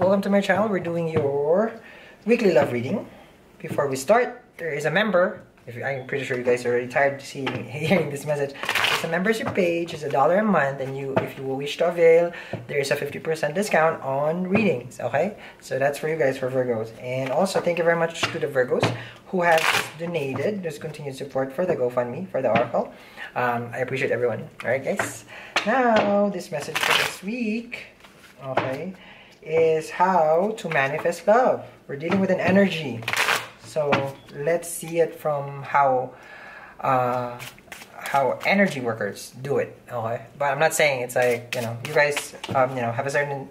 Welcome to my channel. We're doing your weekly love reading. Before we start, there is a member. If you, I'm pretty sure you guys are already tired of seeing hearing this message. It's a membership page. It's a dollar a month, and you, if you wish to avail, there is a 50% discount on readings. Okay, so that's for you guys for Virgos. And also, thank you very much to the Virgos who has donated. There's continued support for the GoFundMe for the Oracle. Um, I appreciate everyone. All right, guys. Now, this message for this week. Okay is how to manifest love. We're dealing with an energy. So let's see it from how uh, how energy workers do it. Okay, but I'm not saying it's like you know you guys um, you know have a certain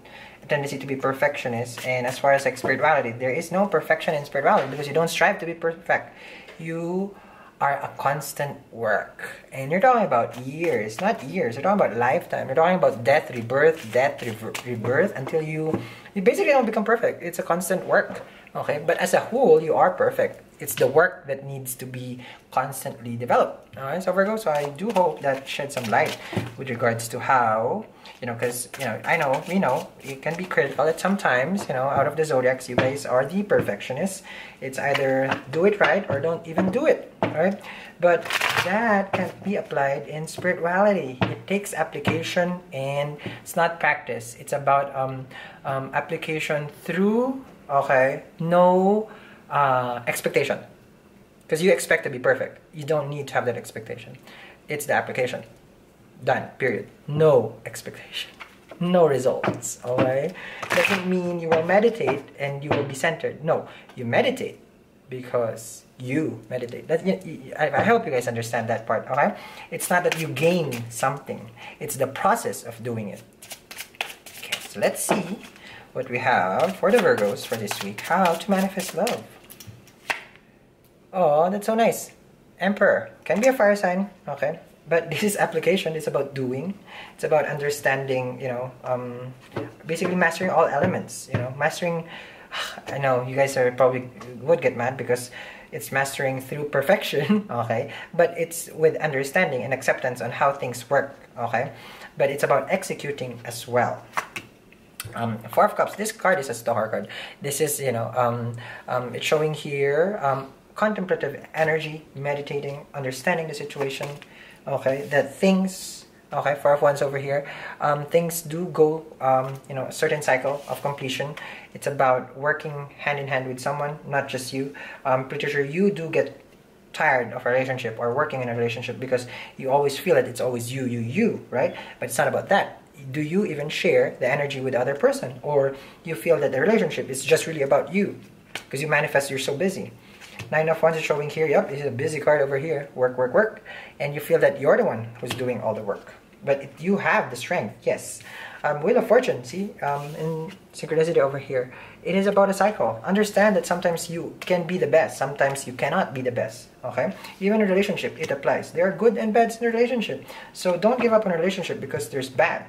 tendency to be perfectionists. And as far as like spirituality, there is no perfection in spirituality because you don't strive to be perfect. You are a constant work. And you're talking about years, not years. You're talking about lifetime. You're talking about death, rebirth, death, rebirth until you you basically don't become perfect. It's a constant work. Okay, but as a whole, you are perfect. It's the work that needs to be constantly developed. All right, so Virgo. So I do hope that shed some light with regards to how you know, because you know, I know we know it can be critical at sometimes. You know, out of the zodiacs, you guys are the perfectionists. It's either do it right or don't even do it. Right, but that can be applied in spirituality. It takes application and it's not practice. It's about um, um, application through okay no uh, expectation. Because you expect to be perfect. You don't need to have that expectation. It's the application. Done period. No expectation. No results okay? Doesn't mean you will meditate and you will be centered. No you meditate because you meditate that I, hope you guys understand that part okay it's not that you gain something it's the process of doing it okay so let's see what we have for the Virgos for this week. How to manifest love. Oh, that's so nice. Emperor. Can be a fire sign. Okay. But this is application is about doing. It's about understanding, you know, um, basically mastering all elements. You know, mastering. I know you guys are probably would get mad because it's mastering through perfection, okay? But it's with understanding and acceptance on how things work, okay? But it's about executing as well. Um, Four of Cups, this card is a star card. This is, you know, um, um, it's showing here um, contemplative energy, meditating, understanding the situation, okay, that things, okay, Four of Wands over here, um, things do go, um, you know, a certain cycle of completion. It's about working hand in hand with someone, not just you. I'm pretty sure you do get tired of a relationship or working in a relationship because you always feel that it's always you, you, you, right? But it's not about that. Do you even share the energy with the other person? Or you feel that the relationship is just really about you because you manifest you're so busy. Nine of wands is showing here. Yep is a busy card over here. Work work work. And you feel that you're the one who's doing all the work but you have the strength yes. Um, wheel of fortune see um, in synchronicity over here it is about a cycle. Understand that sometimes you can be the best sometimes you cannot be the best okay? Even in a relationship it applies. There are good and bads in a relationship. So don't give up on a relationship because there's bad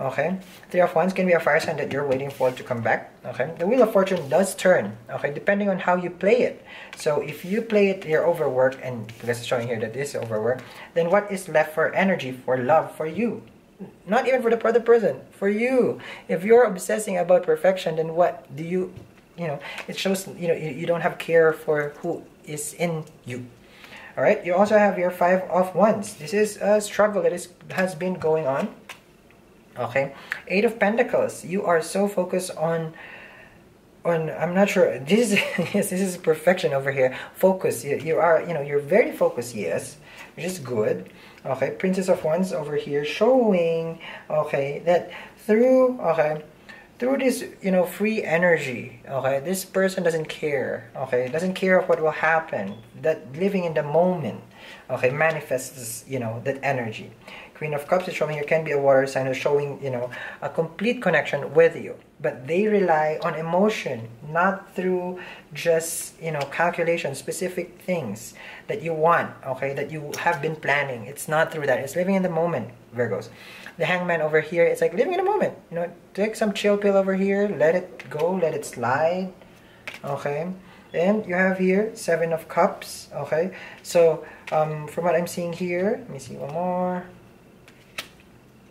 Okay? Three of Wands can be a fire sign that you're waiting for to come back. Okay? The Wheel of Fortune does turn. Okay? Depending on how you play it. So if you play it, you're overworked, and because it's showing here that this is overworked, then what is left for energy, for love, for you? Not even for the other person, for you. If you're obsessing about perfection, then what do you, you know, it shows, you know, you, you don't have care for who is in you. All right? You also have your Five of Wands. This is a struggle that is has been going on okay? Eight of pentacles. You are so focused on on i'm not sure this is yes this is perfection over here. Focus. You, you are you know you're very focused yes which is good. Okay? Princess of wands over here showing okay that through okay through this you know free energy okay this person doesn't care okay doesn't care of what will happen that living in the moment okay manifests you know that energy Queen of Cups is showing you can be a water sign who's showing, you know, a complete connection with you. But they rely on emotion, not through just, you know, calculation, specific things that you want, okay, that you have been planning. It's not through that. It's living in the moment, Virgos. The hangman over here, it's like living in the moment. You know, take some chill pill over here, let it go, let it slide, okay? And you have here seven of cups okay so um, from what i'm seeing here let me see one more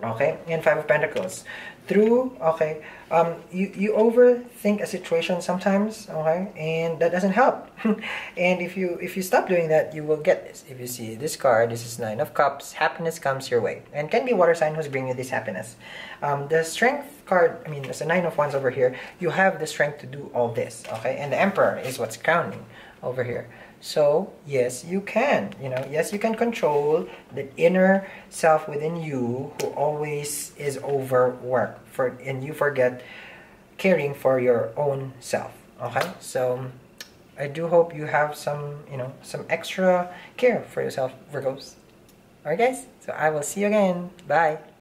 Okay, and Five of Pentacles. Through, okay, um, you, you overthink a situation sometimes, okay, and that doesn't help. and if you if you stop doing that, you will get this. If you see this card, this is Nine of Cups, happiness comes your way. And can be water sign who's bringing you this happiness. Um, the Strength card, I mean, there's a Nine of Wands over here. You have the strength to do all this, okay? And the Emperor is what's crowning over here. So, yes, you can. You know, yes, you can control the inner self within you who always is overworked for and you forget caring for your own self. Okay? So, I do hope you have some, you know, some extra care for yourself, Virgos. Alright guys, so I will see you again. Bye.